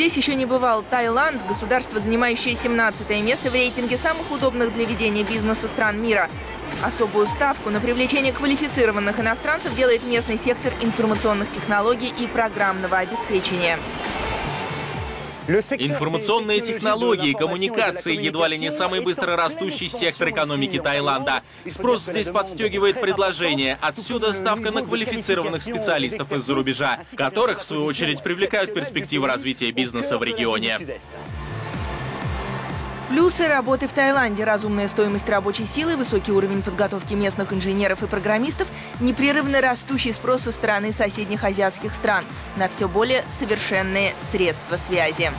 здесь еще не бывал Таиланд, государство, занимающее 17 место в рейтинге самых удобных для ведения бизнеса стран мира. Особую ставку на привлечение квалифицированных иностранцев делает местный сектор информационных технологий и программного обеспечения. Информационные технологии коммуникации едва ли не самый быстро растущий сектор экономики Таиланда. Спрос здесь подстегивает предложение. Отсюда ставка на квалифицированных специалистов из-за рубежа, которых, в свою очередь, привлекают перспективы развития бизнеса в регионе. Плюсы работы в Таиланде, разумная стоимость рабочей силы, высокий уровень подготовки местных инженеров и программистов, непрерывно растущий спрос со стороны соседних азиатских стран на все более совершенные средства связи.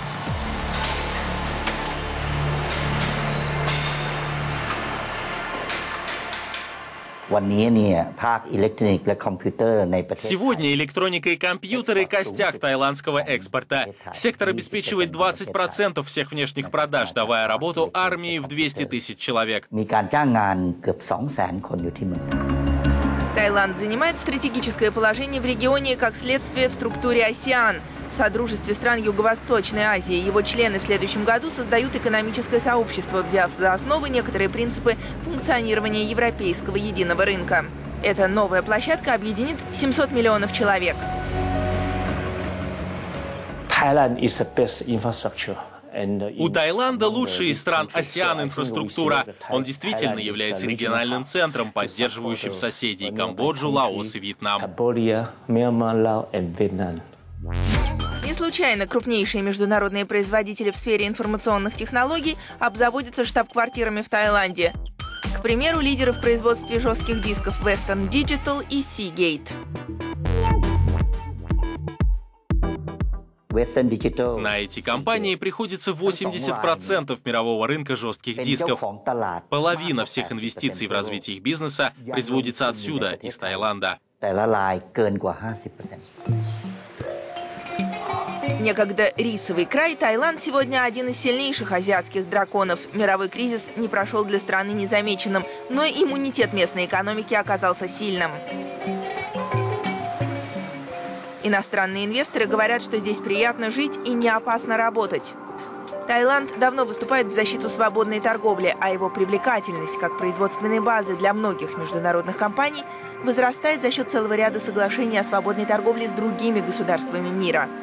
Сегодня электроника и компьютеры – костяк тайландского экспорта. Сектор обеспечивает 20% всех внешних продаж, давая работу армии в 200 тысяч человек. Таиланд занимает стратегическое положение в регионе как следствие в структуре АСИАН – в Содружестве стран Юго-Восточной Азии. Его члены в следующем году создают экономическое сообщество, взяв за основу некоторые принципы функционирования европейского единого рынка. Эта новая площадка объединит 700 миллионов человек. У Таиланда лучшая из стран АСИАН инфраструктура. Он действительно является региональным центром, поддерживающим соседей Камбоджу, Лаос и Вьетнам. Не случайно крупнейшие международные производители в сфере информационных технологий обзаводятся штаб-квартирами в Таиланде. К примеру, лидеры в производстве жестких дисков Western Digital и Seagate. На эти компании приходится 80% мирового рынка жестких дисков. Половина всех инвестиций в развитие их бизнеса производится отсюда, из Таиланда. Некогда рисовый край, Таиланд сегодня один из сильнейших азиатских драконов. Мировой кризис не прошел для страны незамеченным, но иммунитет местной экономики оказался сильным. Иностранные инвесторы говорят, что здесь приятно жить и не опасно работать. Таиланд давно выступает в защиту свободной торговли, а его привлекательность как производственной базы для многих международных компаний возрастает за счет целого ряда соглашений о свободной торговле с другими государствами мира –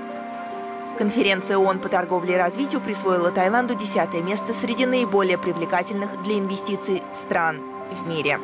Конференция ООН по торговле и развитию присвоила Таиланду десятое место среди наиболее привлекательных для инвестиций стран в мире.